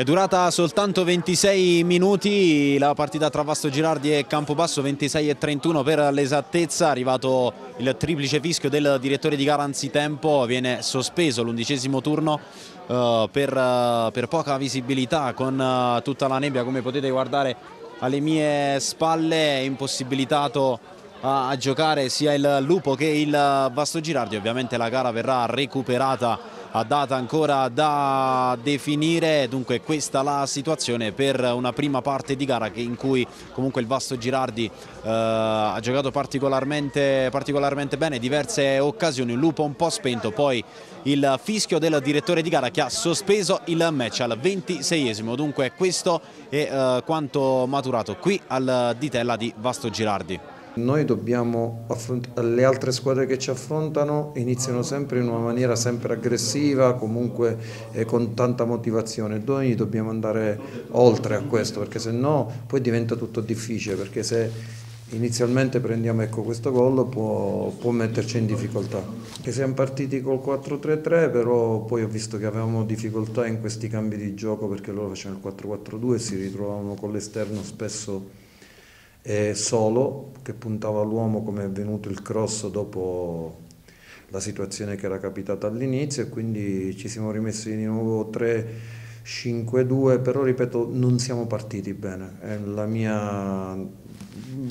È durata soltanto 26 minuti la partita tra Vasto Girardi e Campobasso, 26 e 31 per l'esattezza, è arrivato il triplice fischio del direttore di gara anzitempo, viene sospeso l'undicesimo turno uh, per, uh, per, poca visibilità con uh, tutta la nebbia come potete guardare alle mie spalle, è impossibilitato a, giocare sia il Lupo che il Vasto Girardi, ovviamente la gara verrà recuperata data ancora da definire, dunque questa la situazione per una prima parte di gara in cui comunque il Vasto Girardi eh, ha giocato particolarmente, particolarmente bene, diverse occasioni, un lupo un po' spento, poi il fischio del direttore di gara che ha sospeso il match al 26esimo, dunque questo è eh, quanto maturato qui al Ditella di Vasto Girardi. Noi dobbiamo affrontare, le altre squadre che ci affrontano iniziano sempre in una maniera sempre aggressiva, comunque eh, con tanta motivazione. Noi dobbiamo andare oltre a questo perché se no poi diventa tutto difficile perché se inizialmente prendiamo ecco, questo gol può, può, metterci in difficoltà. Che siamo partiti col 4-3-3 però poi ho visto che avevamo difficoltà in questi cambi di gioco perché loro facevano il 4-4-2 e si ritrovavano con l'esterno spesso e solo che puntava all'uomo come è venuto il cross dopo la situazione che era capitata all'inizio e quindi ci siamo rimessi di nuovo 3-5-2 però ripeto non siamo partiti bene. È la mia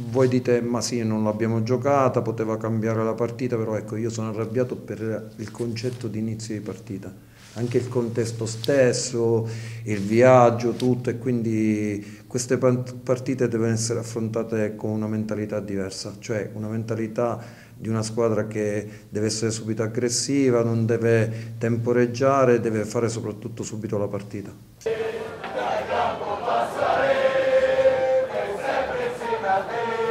voi dite ma sì non l'abbiamo giocata poteva cambiare la partita però ecco io sono arrabbiato per il concetto di inizio di partita anche il contesto stesso, il viaggio, tutto e quindi queste partite devono essere affrontate con una mentalità diversa, cioè una mentalità di una squadra che deve essere subito aggressiva, non deve temporeggiare, deve fare soprattutto subito la partita. Dai campo passare, è sempre insieme a te.